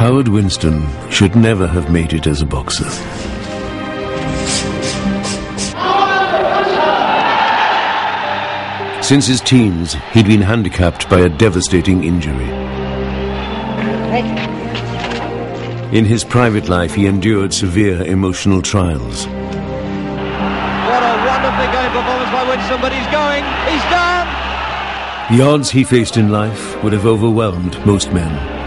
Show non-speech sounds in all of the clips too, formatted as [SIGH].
Howard Winstone should never have made it as a boxer. Since his teens, he'd been handicapped by a devastating injury. In his private life, he endured severe emotional trials. What a wonderfully going performance by Winstone, but he's going. He's done. The odds he faced in life would have overwhelmed most men.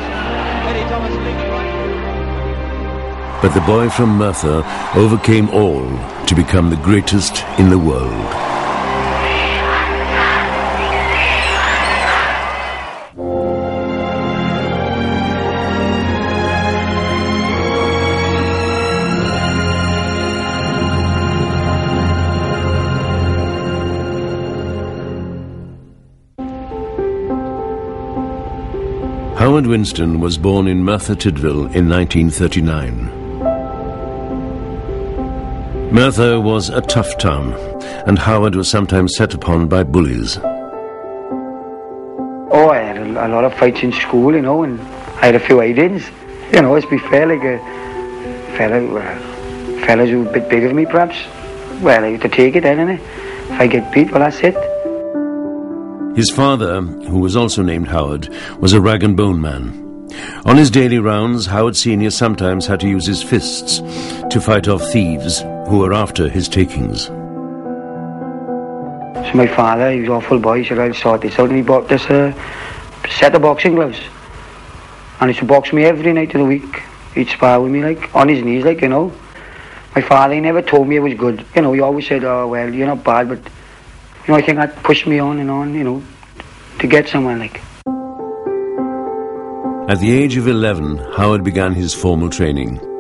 But the boy from Merthyr overcame all to become the greatest in the world. Howard Winstone was born in Merthyr Tydfil in 1939. Merthyr was a tough town, and Howard was sometimes set upon by bullies. Oh, I had a, a lot of fights in school, you know, and I had a few ideas. You know, let's be fair, like a fella, uh, fellas who were a bit bigger than me, perhaps. Well, I used to take it innit? If I get beat, well, that's it. His father, who was also named Howard, was a rag and bone man. On his daily rounds, Howard Sr. sometimes had to use his fists to fight off thieves who were after his takings. So my father, he was awful boy, he said, I'll sort this out. And he bought this uh, set of boxing gloves. And he used to box me every night of the week. He'd spar with me, like, on his knees, like, you know. My father, he never told me it was good. You know, he always said, oh, well, you're not bad, but, you know, I think that pushed me on and on, you know, to get somewhere, like. At the age of 11, Howard began his formal training.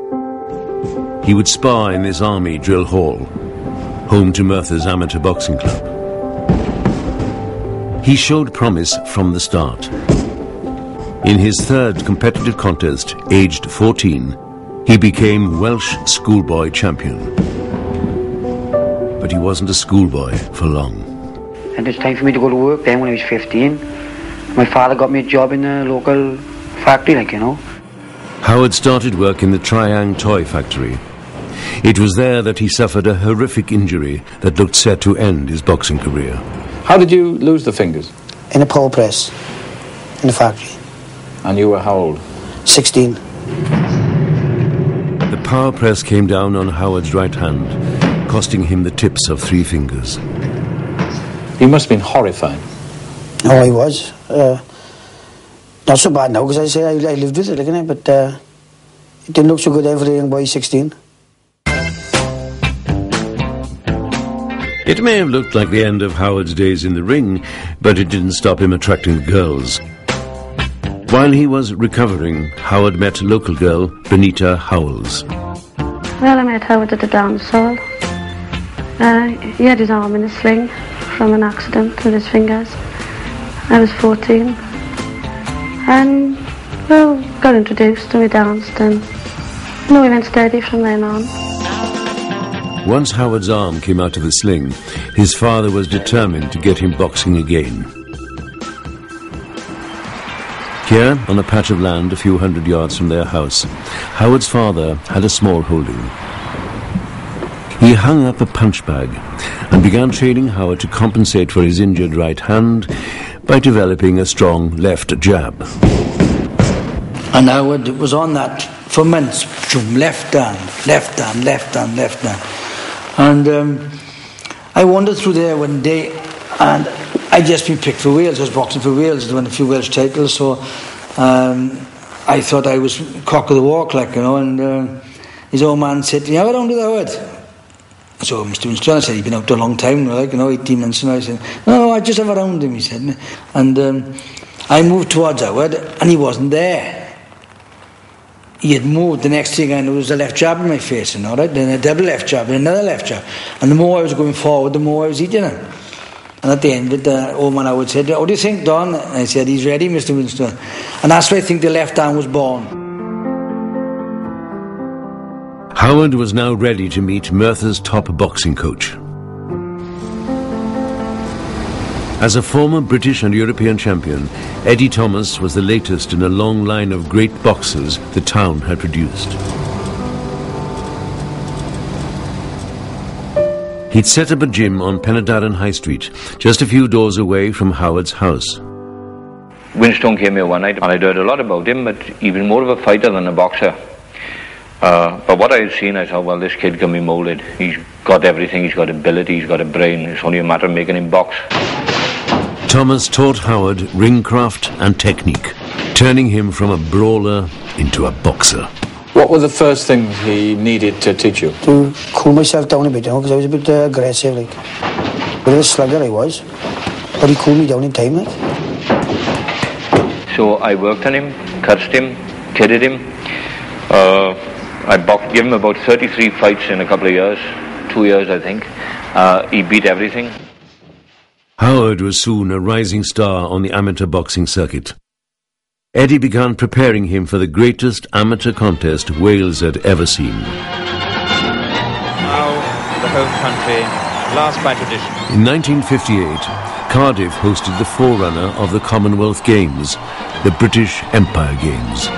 He would spar in this army drill hall, home to Merthyr's amateur boxing club. He showed promise from the start. In his third competitive contest, aged 14, he became Welsh schoolboy champion. But he wasn't a schoolboy for long. And it's time for me to go to work then when I was 15. My father got me a job in a local factory, like, you know. Howard started work in the Triang toy factory. It was there that he suffered a horrific injury that looked set to end his boxing career. How did you lose the fingers? in a power press in the factory. And you were how old? 16. The power press came down on Howard's right hand, costing him the tips of three fingers. You must have been horrified. Oh, I was. Uh, not so bad now, because I say I, I lived with it, like, innit? but uh, it didn't look so good every young boy 16. It may have looked like the end of Howard's days in the ring, but it didn't stop him attracting girls. While he was recovering, Howard met local girl, Benita Howells. Well, I met Howard at the dance hall. Uh, he had his arm in a sling from an accident with his fingers. I was 14. And, well, got introduced and we danced and, we went steady from then on. Once Howard's arm came out of the sling, his father was determined to get him boxing again. Here, on a patch of land a few hundred yards from their house, Howard's father had a small holding. He hung up a punch bag and began training Howard to compensate for his injured right hand by developing a strong left jab. And Howard was on that for months. Left hand, left hand, left hand, left hand. And um, I wandered through there one day and I'd just been picked for Wales. I was boxing for Wales, won a few Welsh titles, so um, I thought I was cock of the walk, like, you know. And uh, his old man said, You down to the Howard? So Mr. Winstone, I said, he'd been out a long time, like, you know, 18 months. And I said, no, I just have around him, he said. And um, I moved towards Howard, and he wasn't there. He had moved. The next thing I knew was a left jab in my face, you know, right? Then a double left jab, and another left jab. And the more I was going forward, the more I was eating him. And at the end of the old man I would say, What do you think, Don? And I said, He's ready, Mr. Winstone. And that's where I think the left arm was born. Howard was now ready to meet Merthyr's top boxing coach. As a former British and European champion, Eddie Thomas was the latest in a long line of great boxers the town had produced. He'd set up a gym on Penydarren High Street, just a few doors away from Howard's house. Winstone came here one night and I'd heard a lot about him, but was more of a fighter than a boxer. Uh, but what I had seen, I thought, well, this kid can be moulded. He's got everything. He's got ability. He's got a brain. It's only a matter of making him box. Thomas taught Howard ringcraft and technique, turning him from a brawler into a boxer. What were the first things he needed to teach you? To cool myself down a bit, you know, because I was a bit uh, aggressive, like. Bit of a slugger I was. But he cooled me down in time, like. So I worked on him, cursed him, kidded him. Uh, I boxed, gave him about 33 fights in a couple of years, two years I think. Uh, he beat everything. Howard was soon a rising star on the amateur boxing circuit. Eddie began preparing him for the greatest amateur contest Wales had ever seen. Now, the home country, last by tradition. In 1958, Cardiff hosted the forerunner of the Commonwealth Games, the British Empire Games.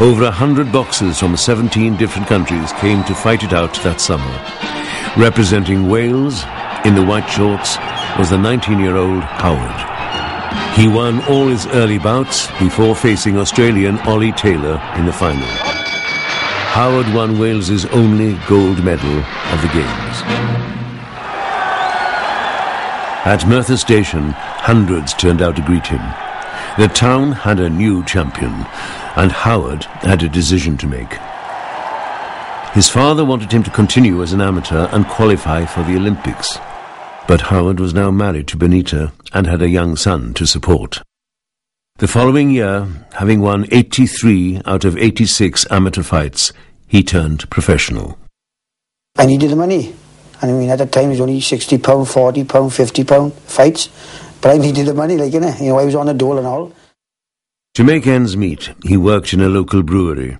Over a hundred boxers from 17 different countries came to fight it out that summer. Representing Wales in the white shorts was the 19-year-old Howard. He won all his early bouts before facing Australian Ollie Taylor in the final. Howard won Wales's only gold medal of the Games. At Merthyr Station, hundreds turned out to greet him. The town had a new champion, and Howard had a decision to make. His father wanted him to continue as an amateur and qualify for the Olympics. But Howard was now married to Benita and had a young son to support. The following year, having won 83 out of 86 amateur fights, he turned professional. I needed the money. And I mean, at the time, it was only £60, £40, £50 fights. But I needed the money, like, you know. You know, I was on the dole and all. To make ends meet, he worked in a local brewery.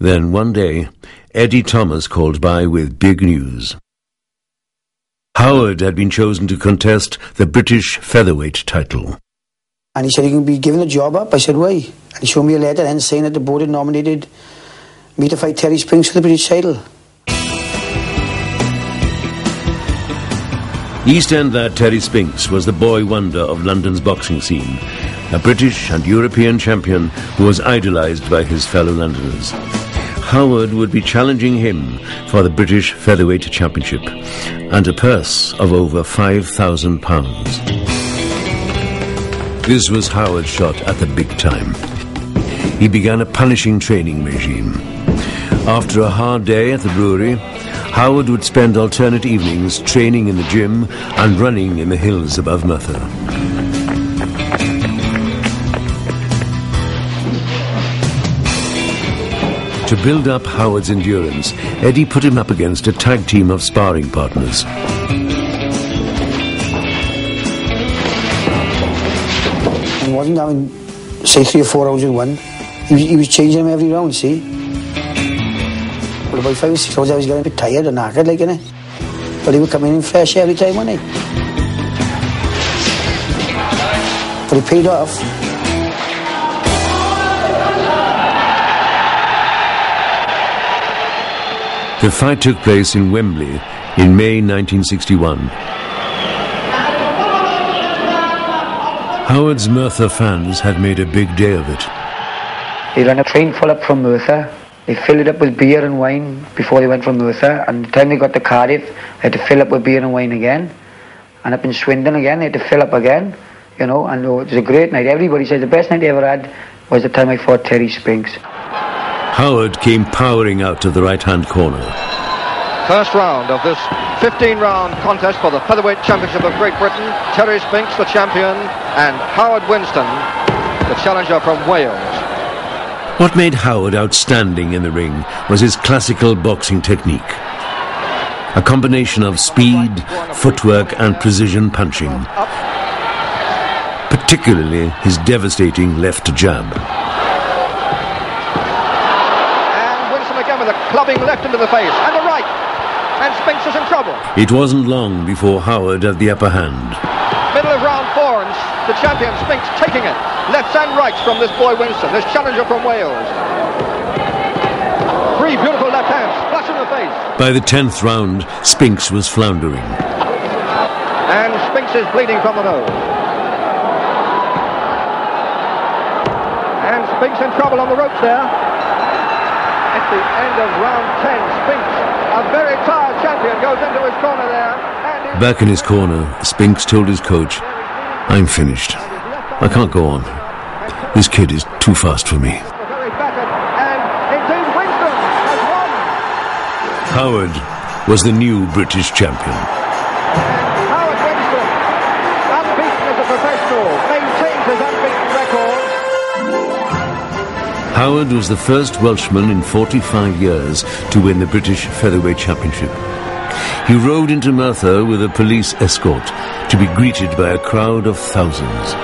Then one day, Eddie Thomas called by with big news. Howard had been chosen to contest the British featherweight title. And he said he can be given the job up. I said, why? And he showed me a letter then saying that the board had nominated me to fight Terry Spinks for the British title. East End lad Terry Spinks was the boy wonder of London's boxing scene, a British and European champion who was idolised by his fellow Londoners. Howard would be challenging him for the British Featherweight Championship and a purse of over £5,000. This was Howard's shot at the big time. He began a punishing training regime. After a hard day at the brewery, Howard would spend alternate evenings training in the gym and running in the hills above Merthyr. To build up Howard's endurance, Eddie put him up against a tag team of sparring partners. And wasn't having, say, three or four rounds in one. He was, he was changing them every round, see? But about five or six rounds, I was getting a bit tired and knackered, like, innit? But he would come in in fresh every time, wouldn't he? But it paid off. The fight took place in Wembley in May 1961. Howard's Merthyr fans had made a big day of it. They ran a train full up from Merthyr. They filled it up with beer and wine before they went from Merthyr. And the time they got to Cardiff, they had to fill up with beer and wine again. And up in Swindon again, they had to fill up again. You know, and oh, it was a great night. Everybody said the best night they ever had was the time I fought Terry Spinks. Howard came powering out to the right-hand corner. First round of this 15-round contest for the Featherweight Championship of Great Britain. Terry Spinks, the champion, and Howard Winstone, the challenger from Wales. What made Howard outstanding in the ring was his classical boxing technique. A combination of speed, footwork and precision punching. Particularly his devastating left jab. Clubbing left into the face, and the right. and Spinks is in trouble. It wasn't long before Howard had the upper hand. Middle of round four, and the champion Spinks taking it. Lefts and rights from this boy Winstone, this challenger from Wales. Three beautiful left hands, flush in the face. By the tenth round, Spinks was floundering. And Spinks is bleeding from the nose. And Spinks in trouble on the ropes there. At the end of round 10, Spinks, a very tired champion, goes into his corner there. Back in his corner, Spinks told his coach, I'm finished. I can't go on. This kid is too fast for me. very battered. And indeed, Winstone has won. Howard was the new British champion. Howard was the first Welshman in 45 years to win the British Featherweight Championship. He rode into Merthyr with a police escort to be greeted by a crowd of thousands.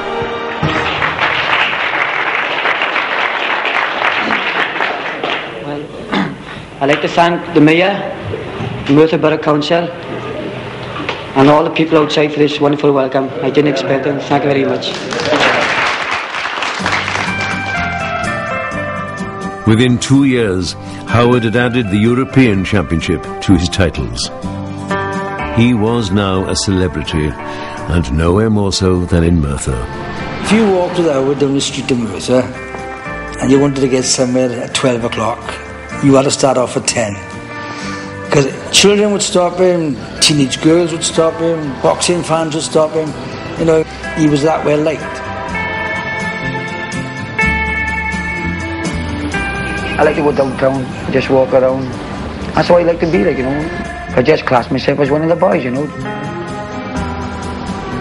Well, [CLEARS THROAT] I'd like to thank the Mayor, Merthyr Borough Council, and all the people outside for this wonderful welcome. I didn't expect it. Thank you very much. Within two years, Howard had added the European Championship to his titles. He was now a celebrity, and nowhere more so than in Merthyr. If you walked with Howard down the street of Merthyr and you wanted to get somewhere at 12 o'clock, you had to start off at 10. Because children would stop him, teenage girls would stop him, boxing fans would stop him. You know, he was that well liked. I like to go downtown, just walk around. That's what I like to be like, you know. I just class myself as one of the boys, you know.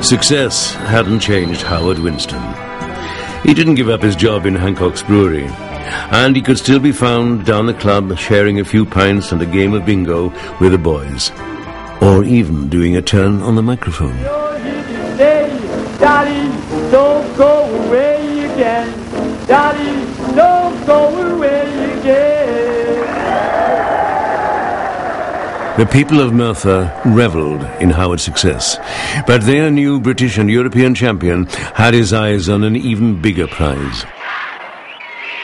Success hadn't changed Howard Winstone. He didn't give up his job in Hancock's brewery, and he could still be found down the club sharing a few pints and a game of bingo with the boys, or even doing a turn on the microphone. Daddy, don't go away again. Daddy, don't go away The people of Merthyr revelled in Howard's success, but their new British and European champion had his eyes on an even bigger prize.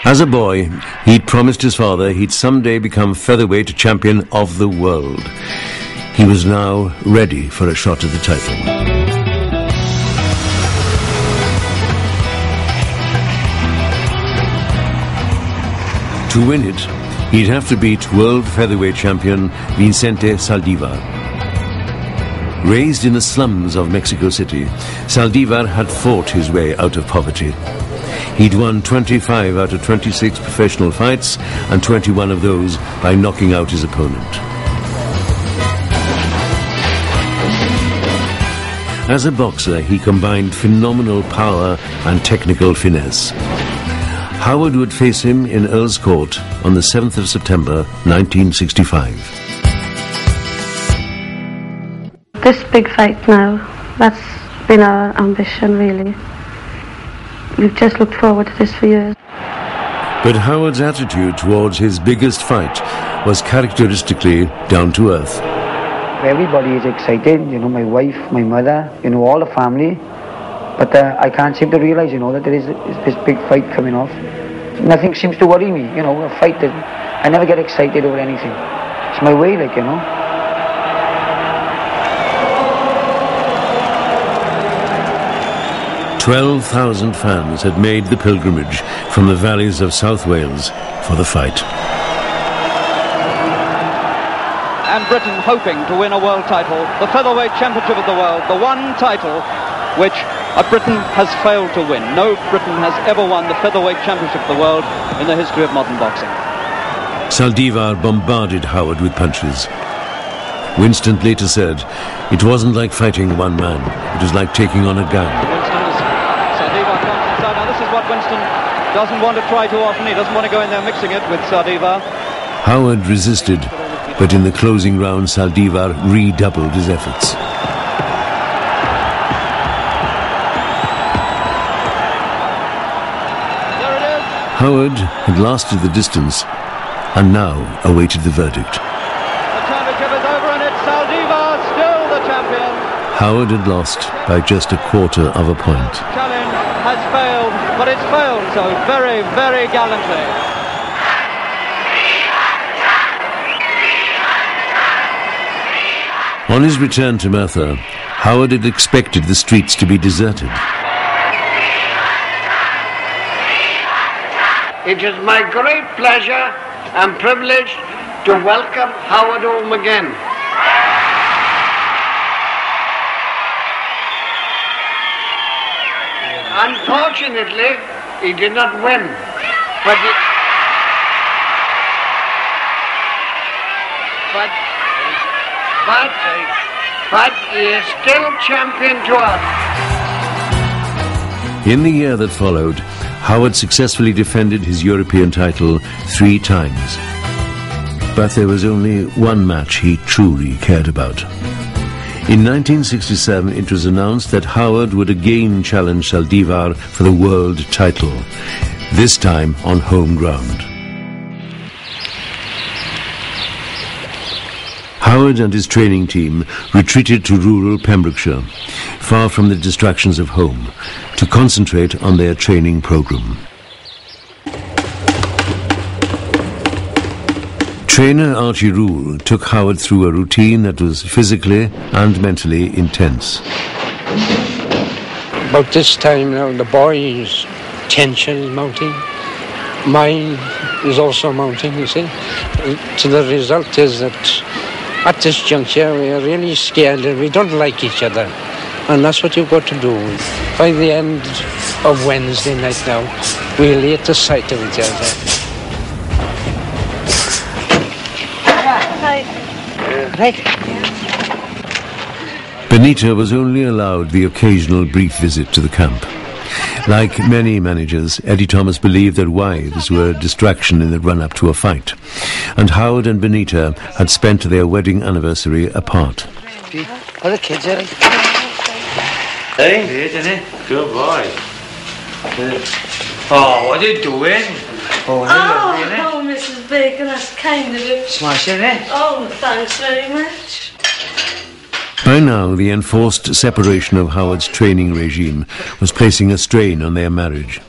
As a boy, he'd promised his father he'd someday become featherweight champion of the world. He was now ready for a shot at the title. To win it, he'd have to beat world featherweight champion Vicente Saldivar. Raised in the slums of Mexico City, Saldivar had fought his way out of poverty. He'd won 25 out of 26 professional fights, and 21 of those by knocking out his opponent. As a boxer, he combined phenomenal power and technical finesse. Howard would face him in Earl's Court on the 7th of September 1965. This big fight now, that's been our ambition really. We've just looked forward to this for years. But Howard's attitude towards his biggest fight was characteristically down to earth. Everybody is excited, you know, my wife, my mother, you know, all the family. But uh, I can't seem to realize, you know, that there is, is this big fight coming off. Nothing seems to worry me, you know, a fight that I never get excited over anything. It's my way, like, you know. Twelve thousand fans had made the pilgrimage from the valleys of South Wales for the fight. and Britain hoping to win a world title, the featherweight championship of the world, the one title which a Britain has failed to win. No Britain has ever won the featherweight championship of the world in the history of modern boxing. Saldivar bombarded Howard with punches. Winstone later said, It wasn't like fighting one man, it was like taking on a gun. Winstone is Saldivar comes inside. Now this is what Winstone doesn't want to try too often. He doesn't want to go in there mixing it with Saldivar. Howard resisted, but in the closing round, Saldivar redoubled his efforts. Howard had lasted the distance and now awaited the verdict. The championship is over and it's Saldivar still the champion. Howard had lost by just a quarter of a point. Challenge has failed, but it's failed so very, very gallantly. On his return to Merthyr, Howard had expected the streets to be deserted. It is my great pleasure and privilege to welcome Howard home again. Unfortunately, he did not win, but he, but but but he is still champion to us. In the year that followed, Howard successfully defended his European title three times. But there was only one match he truly cared about. In 1967, it was announced that Howard would again challenge Saldivar for the world title, this time on home ground. Howard and his training team retreated to rural Pembrokeshire, far from the distractions of home, to concentrate on their training program. Trainer Archie Rule took Howard through a routine that was physically and mentally intense. About this time now, the boys' tension is mounting. Mine is also mounting, you see. So the result is that at this juncture, we are really scared and we don't like each other. And that's what you've got to do. By the end of Wednesday night now, we'll hate the sight of each other. Right. Benita was only allowed the occasional brief visit to the camp. Like many managers, Eddie Thomas believed that wives were a distraction in the run-up to a fight, and Howard and Benita had spent their wedding anniversary apart. Are the kids ready? Hey? Good, isn't? Good boy. Oh, what are you doing? Oh, Oh, oh, Mrs. Bacon, that's kind of you. Smashing it. Oh, thanks very much. By now, the enforced separation of Howard's training regime was placing a strain on their marriage.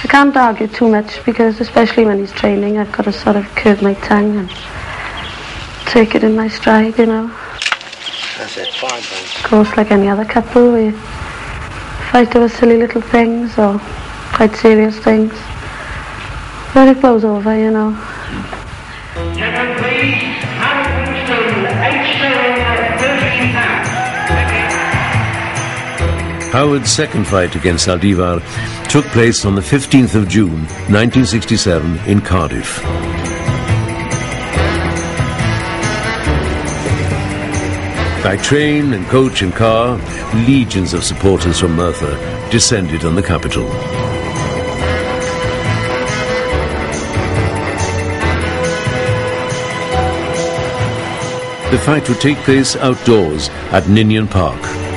I can't argue too much because, especially when he's training, I've got to sort of curb my tongue and take it in my stride, you know. That's it. Fine, thanks. Of course, like any other couple, we fight over silly little things or quite serious things. But it blows over, you know. Howard's second fight against Saldivar took place on the 15th of June, 1967, in Cardiff. By train and coach and car, legions of supporters from Merthyr descended on the capital. The fight would take place outdoors at Ninian Park.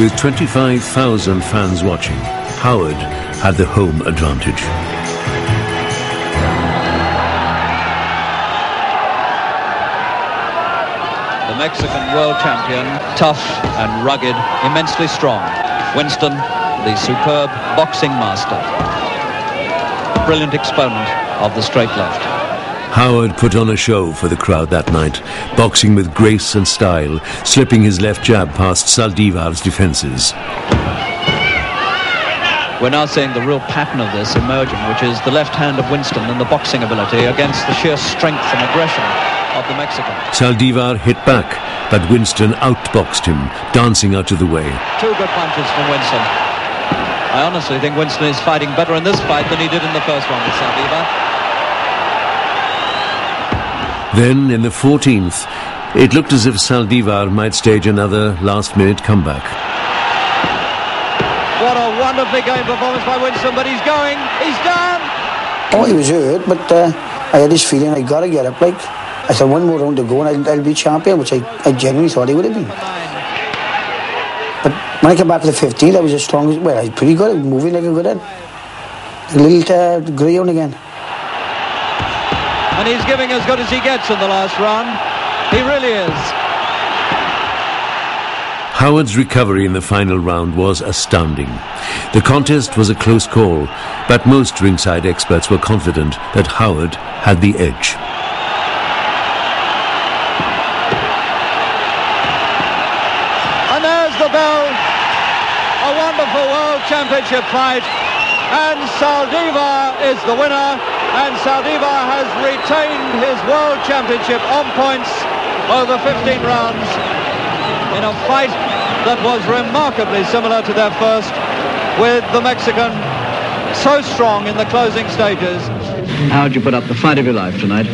With 25,000 fans watching, Howard had the home advantage. The Mexican world champion, tough and rugged, immensely strong. Winstone, the superb boxing master. Brilliant exponent of the straight left. Howard put on a show for the crowd that night, boxing with grace and style, slipping his left jab past Saldivar's defenses. We're now seeing the real pattern of this emerging, which is the left hand of Winstone and the boxing ability against the sheer strength and aggression of the Mexican. Saldivar hit back, but Winstone outboxed him, dancing out of the way. Two good punches from Winstone. I honestly think Winstone is fighting better in this fight than he did in the first one with Saldivar. Then, in the 14th, it looked as if Saldivar might stage another last-minute comeback. What a wonderfully game performance by Winstone, but he's going, he's done! Oh, he was hurt, but uh, I had this feeling I got to get up. Like, I said, one more round to go and I'll, I'll be champion, which I, I genuinely thought he would have been. But when I came back to the 15th, I was as strong as, well, I was pretty good, I was moving like a good head. A little uh, grey on again. And he's giving as good as he gets in the last round. He really is. Howard's recovery in the final round was astounding. The contest was a close call, but most ringside experts were confident that Howard had the edge. And there's the bell. A wonderful World Championship fight. And Saldivar is the winner. And Saldivar has retained his World Championship on points over 15 rounds in a fight that was remarkably similar to their first with the Mexican so strong in the closing stages. How'd you put up the fight of your life tonight?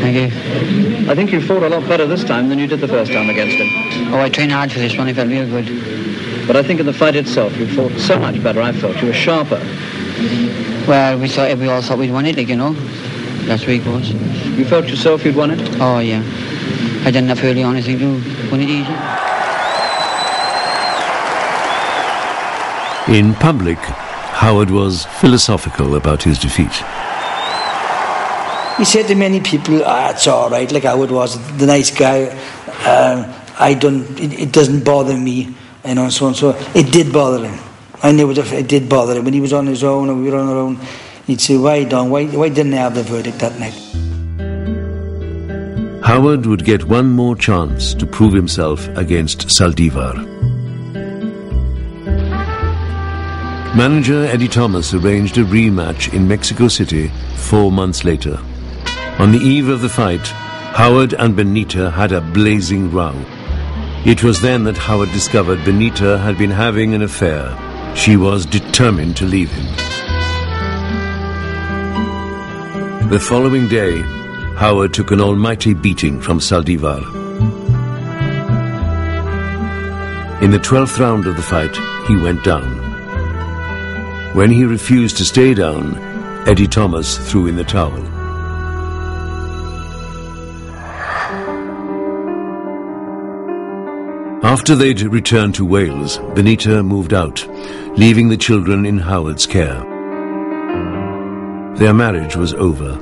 Thank you. I think you fought a lot better this time than you did the first time against him. Oh, I trained hard for this one. I felt real good. But I think in the fight itself, you fought so much better, I felt. You were sharper. Well, we thought we all thought we'd won it, like, you know. That's where it goes. You felt yourself you'd won it? Oh, yeah. I didn't have early on, I think, to win it easy. In public, Howard was philosophical about his defeat. He said to many people, ah, it's all right, like Howard was, the nice guy. Uh, I don't, it, it, doesn't bother me, you know, so and so. It did bother him. I knew it, it did bother him. When he was on his own and we were on our own, he'd say, why, Don, why, why didn't I have the verdict that night? Howard would get one more chance to prove himself against Saldivar. Manager Eddie Thomas arranged a rematch in Mexico City four months later. On the eve of the fight, Howard and Benita had a blazing row. It was then that Howard discovered Benita had been having an affair. She was determined to leave him. The following day, Howard took an almighty beating from Saldivar. In the twelfth round of the fight, he went down. When he refused to stay down, Eddie Thomas threw in the towel. After they'd returned to Wales, Benita moved out, leaving the children in Howard's care. Their marriage was over.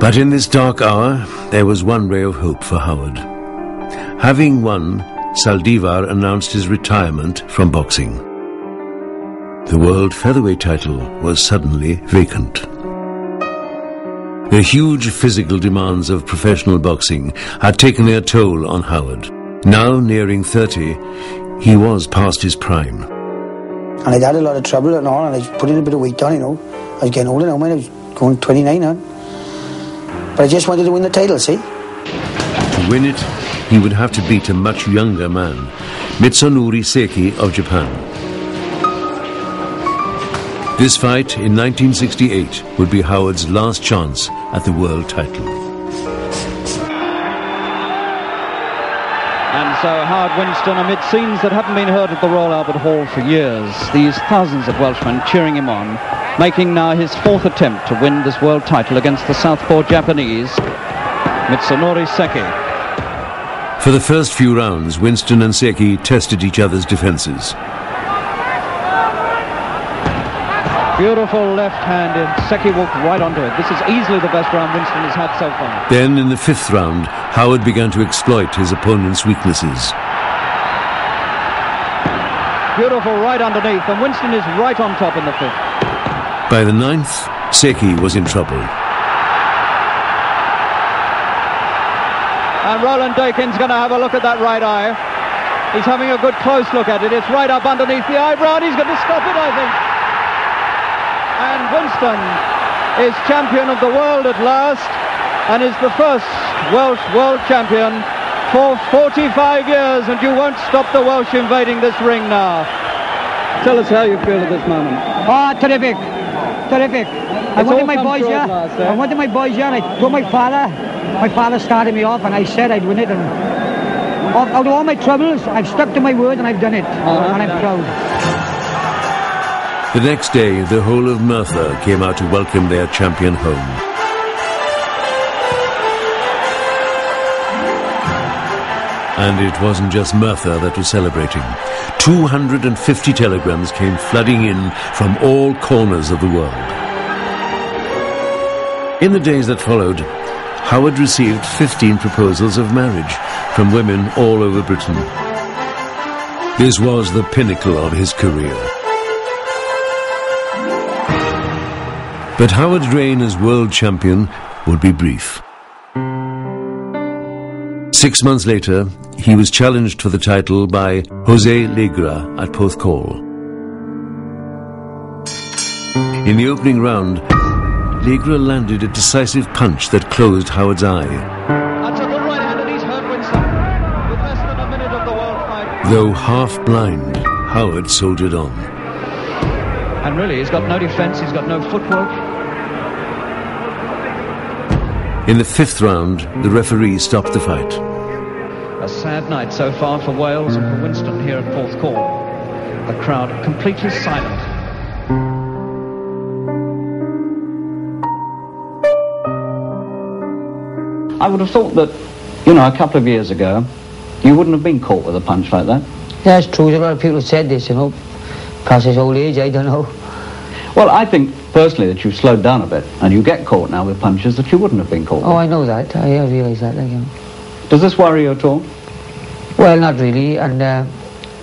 But in this dark hour, there was one ray of hope for Howard. Having won, Saldivar announced his retirement from boxing. The world featherweight title was suddenly vacant. The huge physical demands of professional boxing had taken their toll on Howard. Now nearing 30, he was past his prime. And I'd had a lot of trouble and all, and I was putting a bit of weight on, you know. I was getting older now, man. I was going 29 now. But I just wanted to win the title, see? To win it, he would have to beat a much younger man, Mitsunori Seki of Japan. This fight in 1968 would be Howard's last chance at the world title. So Howard Winstone, amid scenes that haven't been heard at the Royal Albert Hall for years, these thousands of Welshmen cheering him on, making now his fourth attempt to win this world title against the southpaw Japanese, Mitsunori Seki. For the first few rounds, Winstone and Seki tested each other's defenses. Beautiful left-handed. Seki walked right onto it. This is easily the best round Winstone has had so far. Then, in the fifth round, Howard began to exploit his opponent's weaknesses. Beautiful right underneath, and Winstone is right on top in the fifth. By the ninth, Seki was in trouble. And Roland Dakin's going to have a look at that right eye. He's having a good close look at it. It's right up underneath the eyebrow, and he's going to stop it, I think. And Winstone is champion of the world at last and is the first Welsh world champion for 45 years and you won't stop the Welsh invading this ring now. Tell us how you feel at this moment. Oh, terrific. Terrific. I It's wanted my boys here. eh? I wanted my boys here and I told my father. My father started me off and I said I'd win it and out out of all my troubles, I've stuck to my word and I've done it. Uh-huh. And I'm proud. The next day, the whole of Merthyr came out to welcome their champion home. And it wasn't just Merthyr that was celebrating. 250 telegrams came flooding in from all corners of the world. In the days that followed, Howard received 15 proposals of marriage from women all over Britain. This was the pinnacle of his career. But Howard's reign as world champion would be brief. Six months later, he was challenged for the title by Jose Legra at Porthcawl. In the opening round, Legra landed a decisive punch that closed Howard's eye. Though half blind, Howard soldiered on. And really, he's got no defence, he's got no footwork. In the fifth round, the referee stopped the fight. A sad night so far for Wales and for Winstone here at Porthcawl. The crowd completely silent. I would have thought that, you know, a couple of years ago, you wouldn't have been caught with a punch like that. Yeah, it's true. A lot of people said this, you know. Because his old age, I don't know. Well, I think personally that you've slowed down a bit, and you get caught now with punches that you wouldn't have been caught. Oh, I know that. I, I realise that. You know. Does this worry you at all? Well, not really, and uh,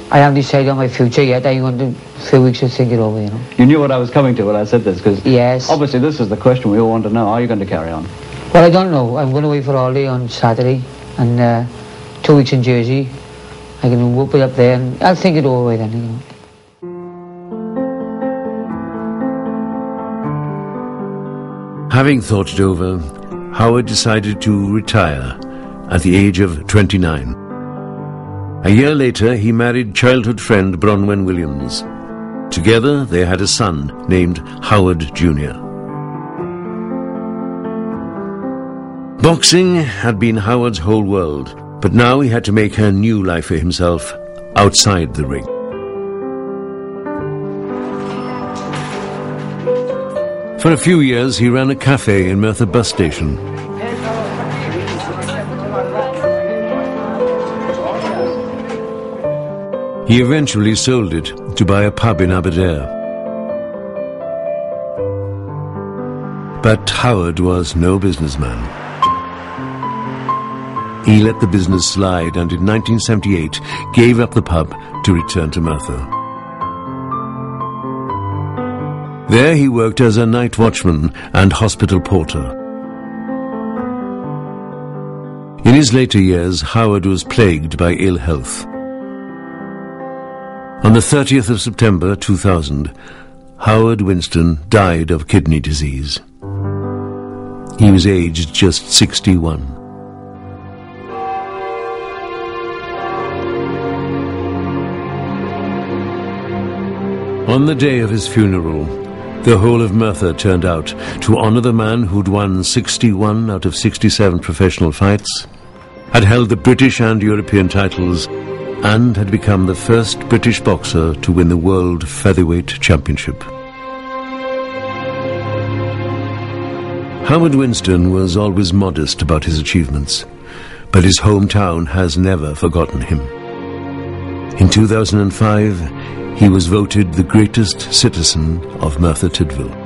I haven't decided on my future yet. I'm going to a few weeks to think it over, you know. You knew what I was coming to when I said this, because yes. obviously this is the question we all want to know. Are you going to carry on? Well, I don't know. I'm going away for all day on Saturday, and uh, two weeks in Jersey. I can whoop it up there, and I'll think it over then, you know. Having thought it over, Howard decided to retire at the age of 29. A year later, he married childhood friend Bronwen Williams. Together, they had a son named Howard Jr. Boxing had been Howard's whole world, but now he had to make a new life for himself outside the ring. For a few years, he ran a cafe in Merthyr bus station. He eventually sold it to buy a pub in Aberdare. But Howard was no businessman. He let the business slide and in 1978 gave up the pub to return to Merthyr. There he worked as a night watchman and hospital porter. In his later years, Howard was plagued by ill health. On the 30th of September 2000, Howard Winstone died of kidney disease. He was aged just 61. On the day of his funeral, the whole of Merthyr turned out to honour the man who'd won 61 out of 67 professional fights, had held the British and European titles, and had become the first British boxer to win the World Featherweight Championship. Howard Winstone was always modest about his achievements, but his hometown has never forgotten him. In 2005, he was voted the greatest citizen of Merthyr Tydfil.